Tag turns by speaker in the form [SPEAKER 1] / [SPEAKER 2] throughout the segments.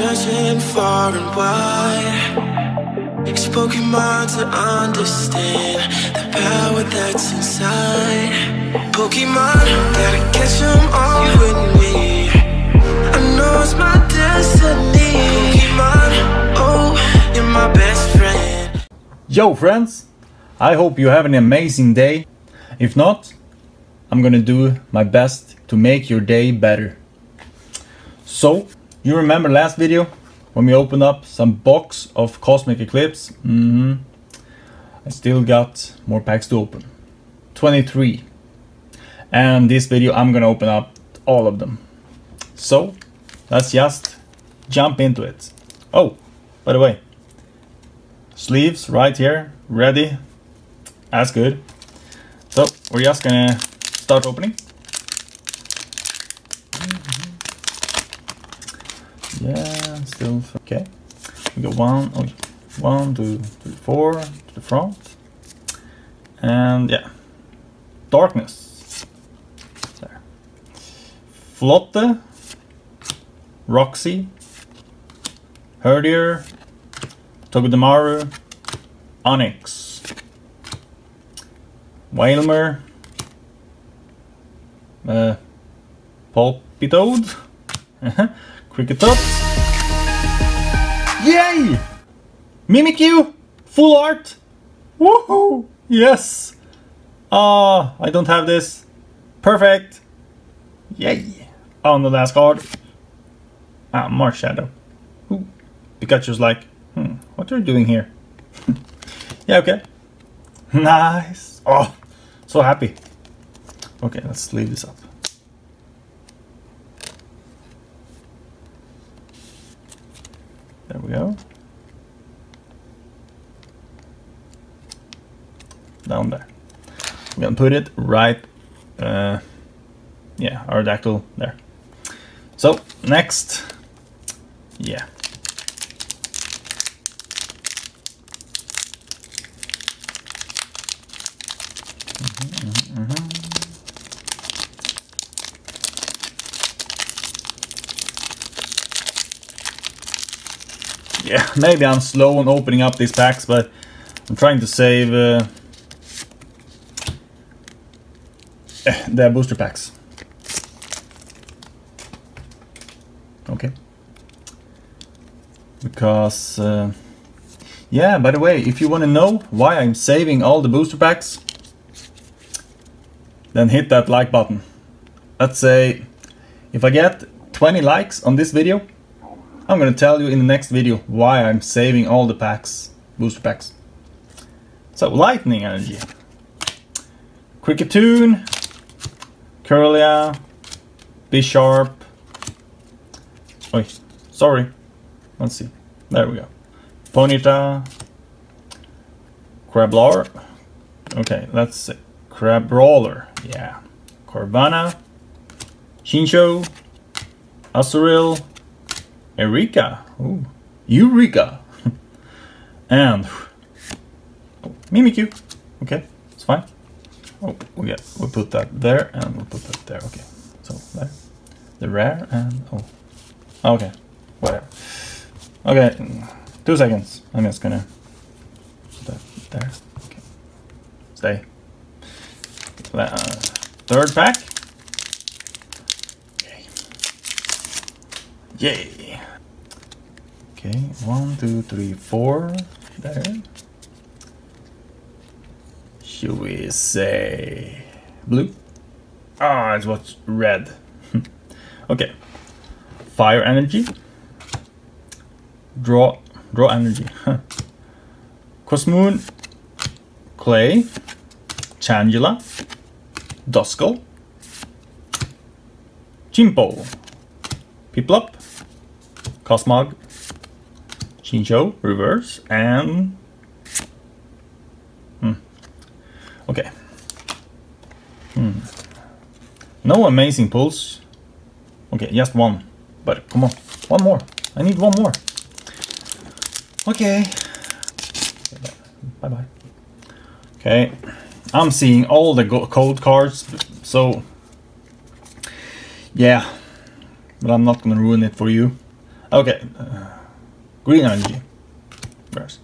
[SPEAKER 1] searching far and wide. It's Pokemon to understand the power that's inside. Pokemon, gotta catch them all with me. I know it's my destiny. Pokemon, oh, you're my best friend.
[SPEAKER 2] Yo friends, I hope you have an amazing day. If not, I'm gonna do my best to make your day better. So, you remember last video when we opened up some box of Cosmic Eclipse? hmm I still got more packs to open. 23. And this video I'm gonna open up all of them. So, let's just jump into it. Oh, by the way, sleeves right here, ready. That's good. So, we're just gonna start opening. Yeah, still okay. We got one, oh, one, two, three, four to the front, and yeah, darkness. There. Flotte, Roxie, Herdier, Togedemaru, Onix, Wailmer, uh, Pulpitoad, Kricketot. Yay! Mimikyu! Full art! Woohoo! Yes! Ah, I don't have this. Perfect! Yay! On the last card. Ah, Marshadow. Ooh. Pikachu's like, hmm, what are you doing here? yeah, okay. Nice! Oh, so happy. Okay, let's leave this up. There we go. Down there. We're gonna put it right, uh, yeah, Aerodactyl there. So, next, yeah. Mm-hmm, mm-hmm, mm-hmm. Yeah, maybe I'm slow on opening up these packs, but I'm trying to save uh, the booster packs. Okay. Because, uh, yeah, by the way, if you want to know why I'm saving all the booster packs, then hit that like button. Let's say, if I get 20 likes on this video, I'm gonna tell you in the next video why I'm saving all the packs, booster packs. So, lightning energy. Kricketune, Curlia, Bisharp. Oi, sorry. Let's see. There we go. Ponyta, Crablar. Okay, let's see. Crabrawler. Yeah. Corvana, Chinchou, Azurill, Eureka. Ooh. Eureka. and oh, Mimikyu. Okay, it's fine. Oh, we get we put that there and we'll put that there. Okay, so there, the rare and oh, okay, whatever. Okay, two seconds. I'm just gonna put that there. Okay, stay. Uh, third pack. Okay. Yay. Okay, one, two, three, four. There. Should we say blue? Ah, it's what's red. okay. Fire energy. Draw draw energy. Cosmoem. Clay. Changela. Duskull. Chimpo. Piplup. Cosmog. Chinchou, reverse, and... Hmm. Okay. Hmm. No amazing pulls. Okay, just one. But come on, one more. I need one more. Okay. Bye-bye. Okay. I'm seeing all the code cards, so... Yeah. But I'm not gonna ruin it for you. Okay, uh, green energy. Where's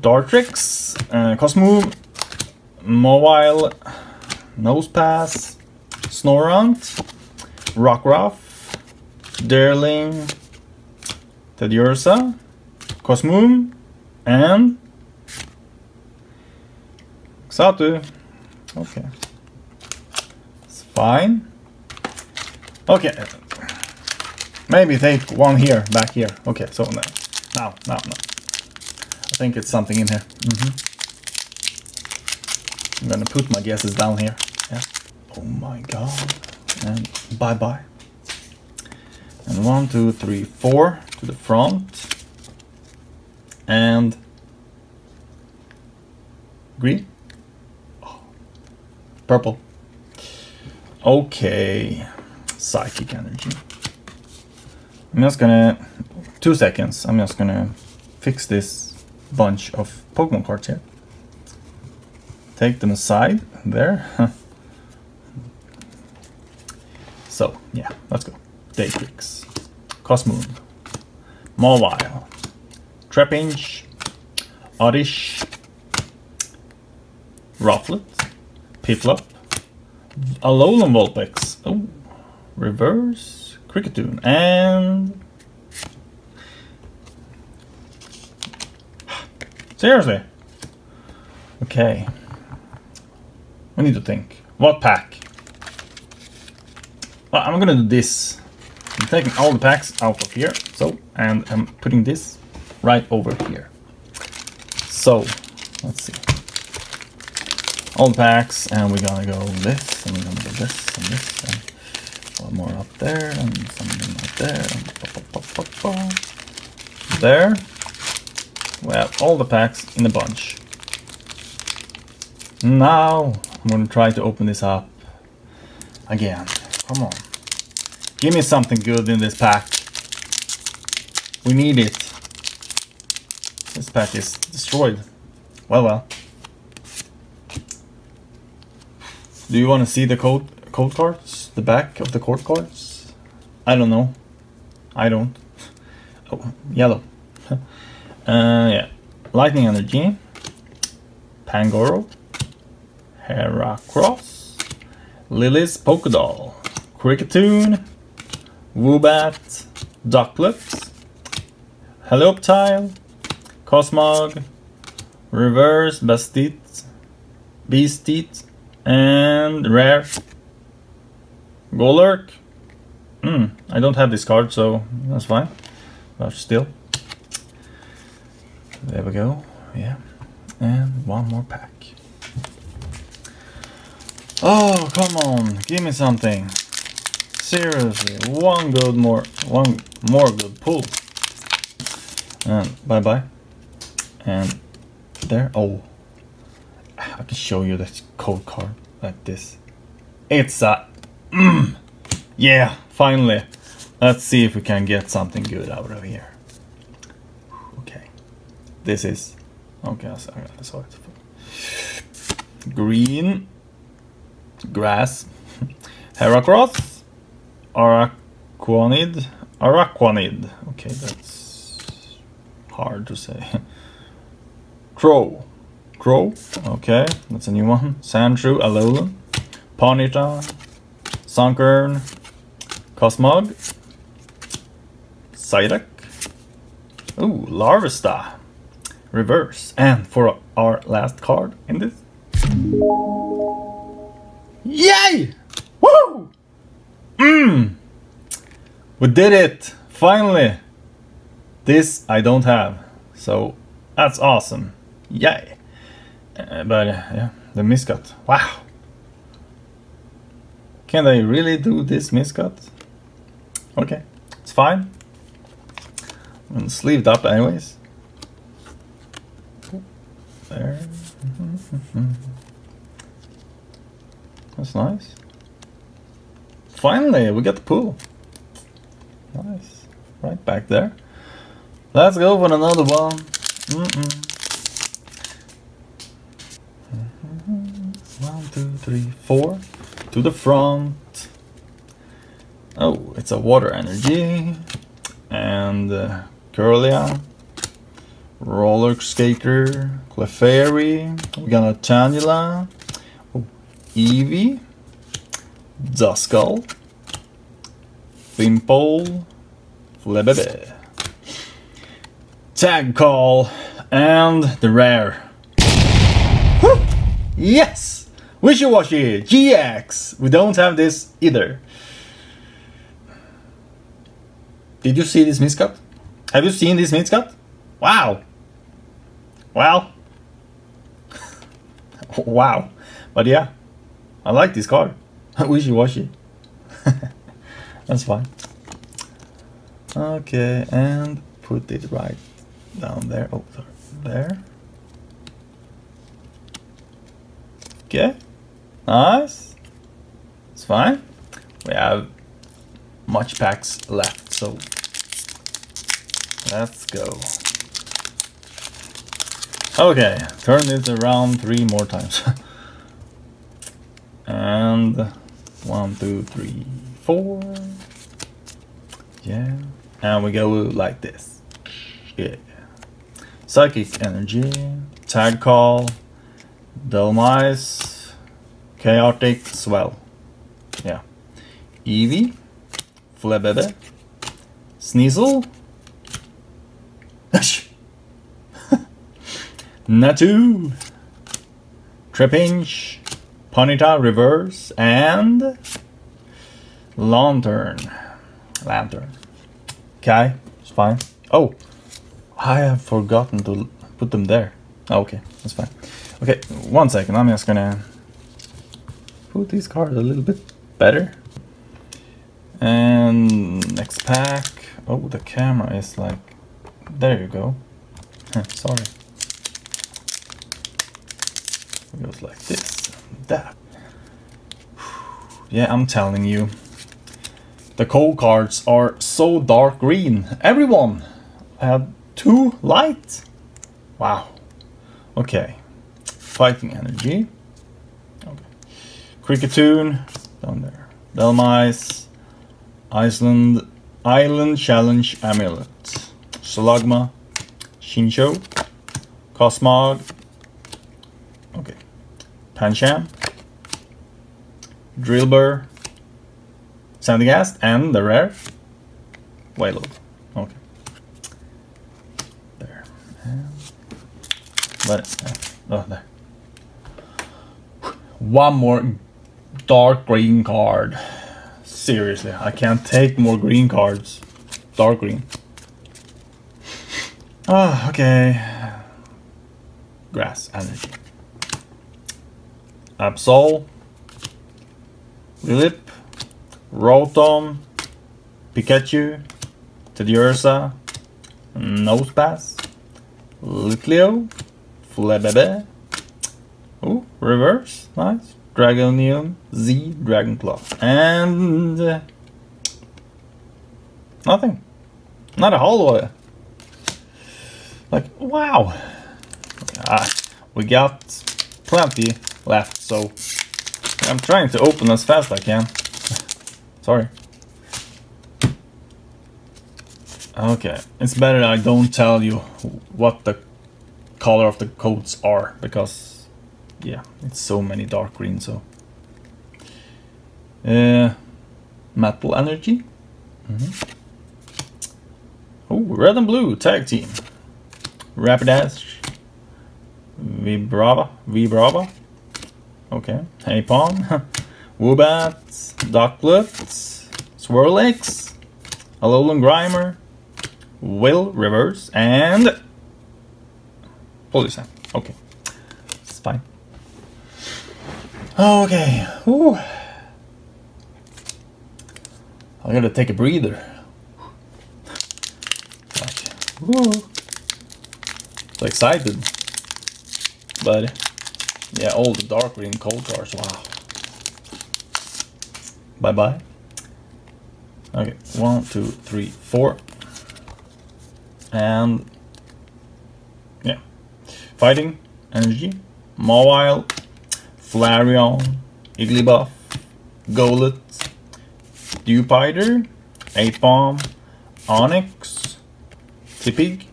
[SPEAKER 2] Dartrix, uh, Cosmove, Mobile, Nosepass, Snorunt, Rockruff, Darling, Teddiursa, Cosmoem, and Xatu. Okay. It's fine. Okay. Maybe take one here, back here. Okay, so now, now, now. I think it's something in here. Mm -hmm. I'm gonna put my guesses down here. Yeah. Oh my god. And bye bye. And one, two, three, four to the front. And green. Oh. Purple. Okay. Psychic energy. I'm just gonna, two seconds, I'm just gonna fix this bunch of Pokemon cards here. Take them aside, there. so, yeah, let's go. Daytrix, Cosmoem, Mobile, Trapinch, Oddish, Rufflet, Piplup, Alolan Vulpix, oh, Reverse, Kricketune, and... Um, seriously? Okay. We need to think. What pack? Well, I'm gonna do this. I'm taking all the packs out of here, so, and I'm putting this right over here. So, let's see. All the packs, and we're gonna go this, and we're gonna go this, and this, and more up there, and something up there, there. We have all the packs in a bunch. Now, I'm gonna try to open this up again. Come on. Give me something good in this pack. We need it. This pack is destroyed. Well, well. Do you want to see the code code cards? The back of the court cards? I don't know. I don't. Oh, yellow. uh, yeah. Lightning Energy. Pangoro. Heracross. Lillie's Pokédoll. Kricketune, Woobat, Ducklett, Helioptile, Cosmog, Reverse Bastit, Beastit, and Rare Golurk. Hmm, I don't have this card, so that's fine. But still. There we go. Yeah. And one more pack. Oh, come on. Give me something. Seriously, one good more, one more good pull. And bye bye. And there, oh, I can show you this code card like this. It's a, mm, yeah, finally. Let's see if we can get something good out of here. Okay, this is, okay, I saw it. Green, grass, Heracross, Araquanid. Araquanid. Okay, that's hard to say. Crow. Crow. Okay, that's a new one. Sandshrew, Alolan. Ponyta. Sunkern. Cosmog. Psyduck. Ooh, Larvesta. Reverse. And for our last card in this. Yay! Woo! Mmm! We did it! Finally! This I don't have. So that's awesome. Yay! Uh, but uh, yeah, the miscut. Wow! Can they really do this miscut? Okay, it's fine. I'm sleeved up anyways. There. That's nice. Finally, we got the pool. Nice. Right back there. Let's go for another one. Mm -mm. One, two, three, four. To the front. Oh, it's a water energy. and uh, Curlia, Roller Skater, Clefairy, we got a Tangela, Eevee, Duskull, Tympole, Flabébé, Tag Call, and the rare. Yes! Wishiwashi GX! We don't have this either. Did you see this miscut? Have you seen this miscut? Wow! Wow! wow! But yeah, I like this card. Wishiwashi. That's fine. Okay, and put it right down there. Oh, sorry. There. Okay. Nice. It's fine. We have much packs left, so let's go. Okay, turn this around three more times. and one, two, three, four. Yeah. And we go like this. Yeah. Psychic Energy, Tag Call, Dhelmise, Chaotic Swell. Yeah. Eevee, Flabébé, Sneasel, Natu, Trapinch, Ponyta Reverse, and Lanturn. Lanturn. Okay, it's fine. Oh, I have forgotten to put them there. Oh, okay, that's fine. Okay, one second. I'm just gonna these cards a little bit better. And next pack. Oh, the camera is like. There you go. Sorry. It goes like this. That. Yeah, I'm telling you. The cold cards are so dark green. Everyone I had two light. Wow. Okay. Fighting energy. Kricketune down there. Dhelmise. Iceland. Island Challenge Amulet. Slugma. Chinchou. Cosmog. Okay. Pancham. Drillbur. Sandygast and the rare. Wailord. Okay. There. And but oh, there. One more dark green card. Seriously, I can't take more green cards. Dark green. Oh, okay. Grass energy. Absol. Lip. Rotom. Pikachu. Teddiursa. Nosepass. Litleo. Flabébé. Oh, reverse. Nice. Dragonium. Z. Dragon Dragonclaw. And... Uh, nothing. Not a whole lot. Like, wow. Ah, we got plenty left, so I'm trying to open as fast as I can. Sorry. Okay, it's better I don't tell you what the color of the coats are, because, yeah, it's so many dark green, so. Uh, metal energy. Mm -hmm. Oh, red and blue tag team. Rapidash. Vibrava. Vibrava. Okay. Hey Pong. Woobat. Ducklet. Swirlix. Alolan Grimer. Will Reverse. And Polisan. Okay. It's fine. Oh, okay. Ooh. I gotta take a breather. Ooh. So excited. But yeah, all the dark green cold cards. Wow. Bye bye. Okay, one, two, three, four. And yeah. Fighting, Energy, Mawile, Flareon, Igglybuff, Golett, Dewpider, 8 Bomb, Onix, Tepig,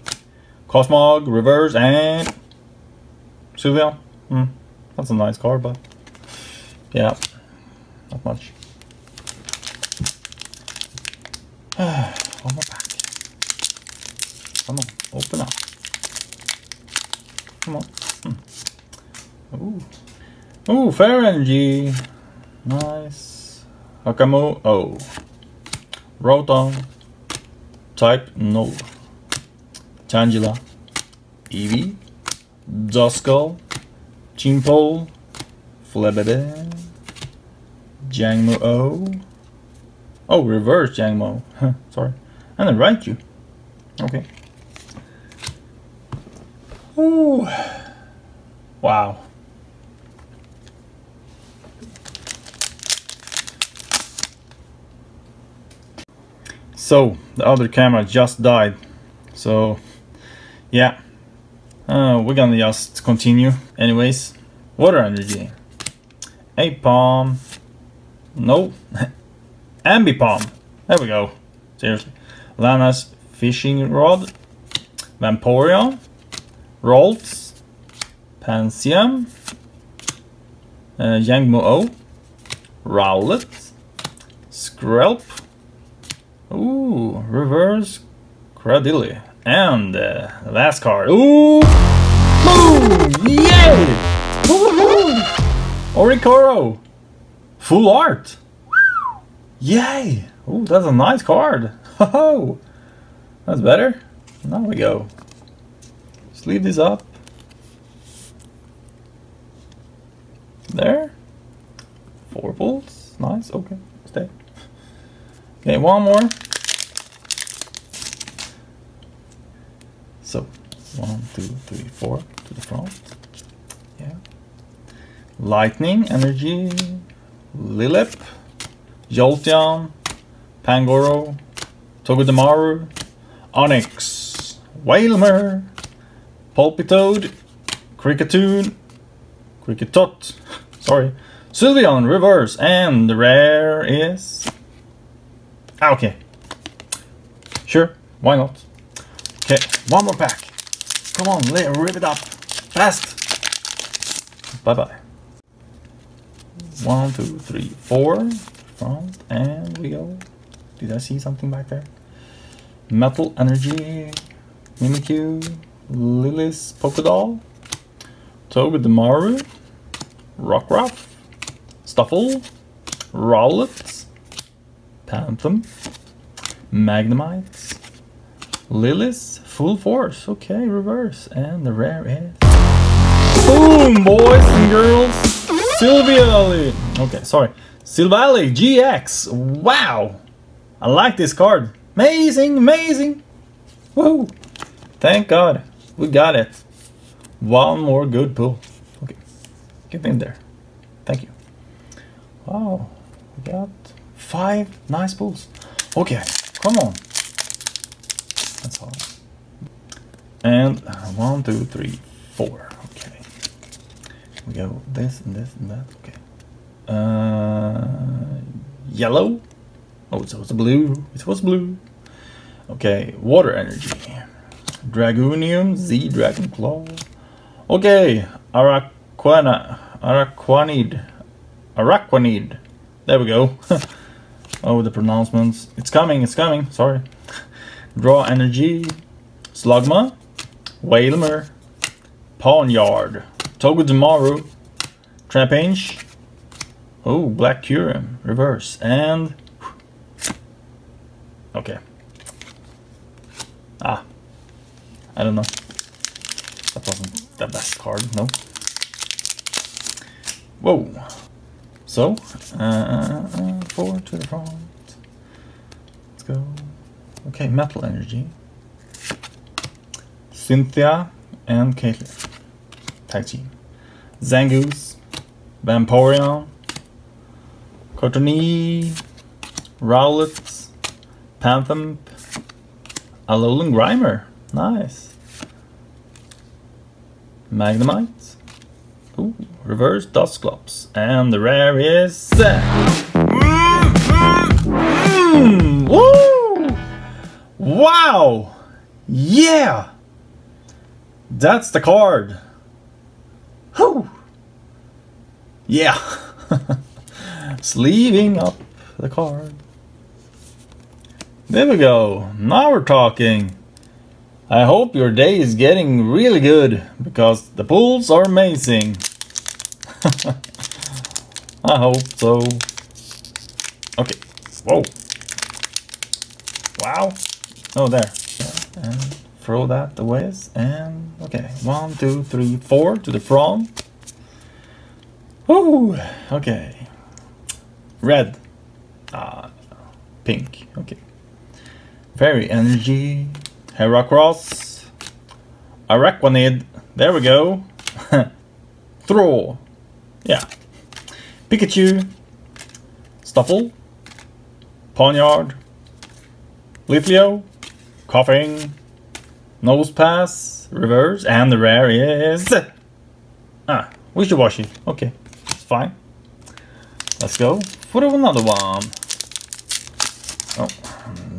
[SPEAKER 2] Cosmog, Reverse, and Sylveon. Hmm, that's a nice card, but yeah, not much. One more pack. Come on, open up. Come on. Hmm. Ooh. Ooh, Fair Energy. Nice. Hakamo. Oh. Rotom. Type No. Tangela. Eevee. Duskull. Chimpole. Flebede. Jangmo-o. Oh, reverse Jangmo. Sorry. And then Raichu. Okay. Ooh. Wow. So, the other camera just died. So, yeah. Uh, we're gonna just continue. Anyways, water energy. Aipom. No. Ambipom. There we go. Seriously. Lana's fishing rod. Vaporeon. Rolls. Panseam. Uh, O. Rowlet. Skrelp. Ooh, reverse Cradily. And uh, last card. Ooh! Boom! Yay! Oricorio! Full art! Yay! Ooh, that's a nice card. Ho ho! That's better. Now we go. Just leave this up. There. Four pulls. Nice. Okay. Stay. Okay, one more. So, one, two, three, four to the front. Yeah. Lightning, Energy, Lilip, Jolteon, Pangoro, Togedemaru, Onix, Wailmer, Pulpitoad, Kricketune, Kricketot, sorry, Sylveon Reverse, and the rare is... Ah, okay. Sure, why not? Okay, one more pack. Come on, let rip it up. Fast. Bye-bye. One, two, three, four. Front, and we go. Did I see something back there? Metal Energy, Mimikyu, Lillie's Pokédoll, Togedemaru, Rockruff, Stufful, Rowlet, Phantump, Magnemite, Lillie's, Full Force, okay, reverse, and the rare is... Boom, boys and girls! Sylvia Okay, sorry. Silvally GX, wow! I like this card. Amazing, amazing! Woo! Thank God, we got it. One more good pull. Okay, get in there. Thank you. Wow, we got five nice pulls. Okay, come on. That's all. And one, two, three, four. Okay. We go this and this and that. Okay. Uh, yellow. Oh, it was blue. It was blue. Okay, water energy. Dragonium, Z Dragon Claw. Okay, Araquana, Araquanid, Araquanid. There we go. oh, the pronouncements. It's coming, it's coming. Sorry. Draw energy. Slugma, Wailmer, Pawniard, Togedemaru, Trapinch. Oh, Black Curum, reverse, and okay. Ah, I don't know. That wasn't the best card, no. Whoa. So, uh, forward to the front. Let's go. Okay, metal energy. Cynthia and Caitlin. Tag team. Zangoose, Vaporeon, Cottonee, Rowlet, Phantump, Alolan Grimer. Nice. Magnemite. Ooh, reverse Dusclops. And the rare is... Mm, mm, mm, woo! Wow! Yeah! That's the card. Whew! Yeah! Sleeving up the card. There we go. Now we're talking. I hope your day is getting really good because the pools are amazing. I hope so. Okay. Whoa. Wow. Oh, there. Throw that away. And okay. One, two, three, four to the front. Woo. Okay. Red. Ah, pink. Okay. Fairy energy. Heracross. Araquanid. There we go. Throw. Yeah. Pikachu. Stufful. Ponyard. Litleo. Koffing. Nosepass. Reverse. And the rare is... Ah, Wishiwashi. Okay, it's fine. Let's go for another one. Oh,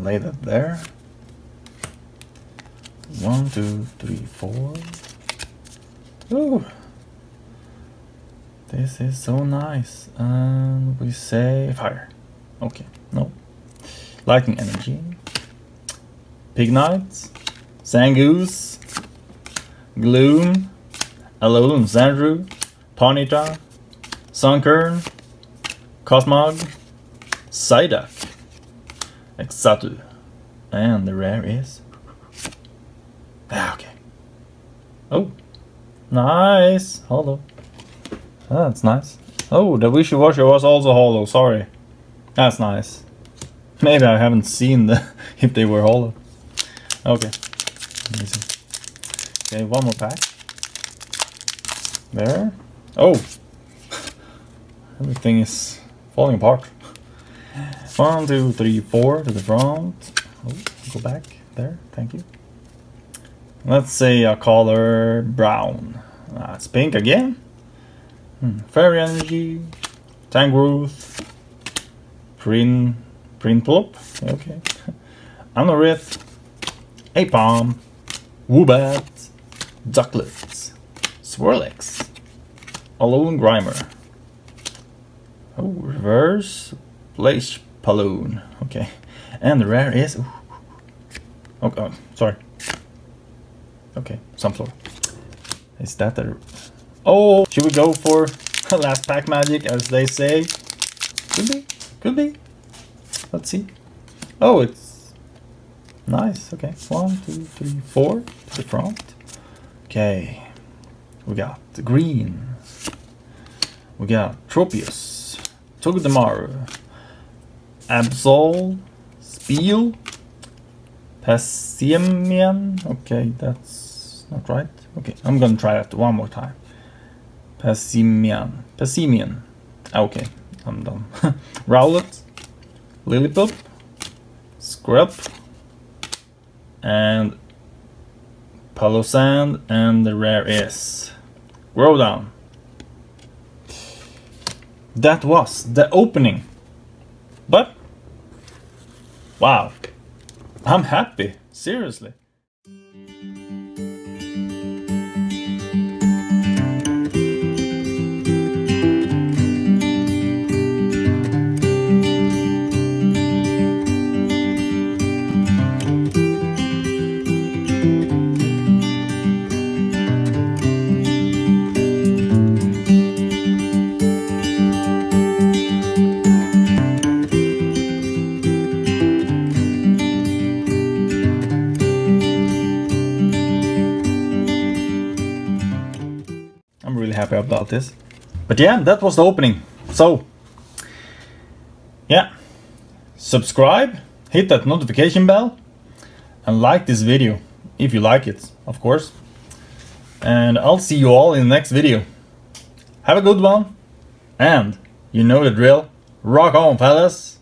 [SPEAKER 2] lay that there. One, two, three, four. Ooh. This is so nice. And we say fire. Okay, no. Lightning energy. Pignite. Zangoose. Gloom. Alolan Zandru. Ponyta. Sunkern. Cosmog. Psyduck. Exatu. And the rare is Ah, okay. Oh. Nice. Hollow. That's nice. Oh, the Wishiwashi was also hollow. Sorry. That's nice. Maybe I haven't seen the if they were hollow. Okay. Amazing. Okay, one more pack. There. Oh. Everything is falling apart. One, two, three, four to the front. Oh, go back. There. Thank you. Let's say a color brown. Uh, it's pink again. Hmm. Fairy Energy, Tangrowth, Prin, Prinplup, okay. Anorith, Aipom, Woobat, Ducklett, Swirlix, Alolan Grimer. Oh, reverse, Blaze Paloon, okay. And the rare is... Oh, oh, sorry. Okay, Sunflower. Is that the... Oh! Should we go for last pack magic, as they say? Could be. Could be. Let's see. Oh, it's... Nice. Okay. One, two, three, four to the front. Okay. We got the green. We got Tropius. Togedemaru. Absol. Spiel. Passimian. Okay, that's not right. Okay, I'm gonna try that one more time. Passimian. Passimian. Ah, okay, I'm done. Rowlet. Lillipup. Scrub. And Palossand And the rare is Groudon. That was the opening. But, wow. I'm happy, seriously. I'm really happy about this. But yeah, that was the opening. So, yeah, subscribe, hit that notification bell, and like this video, if you like it, of course. And I'll see you all in the next video. Have a good one, and you know the drill. Rock on, fellas!